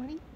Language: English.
recording?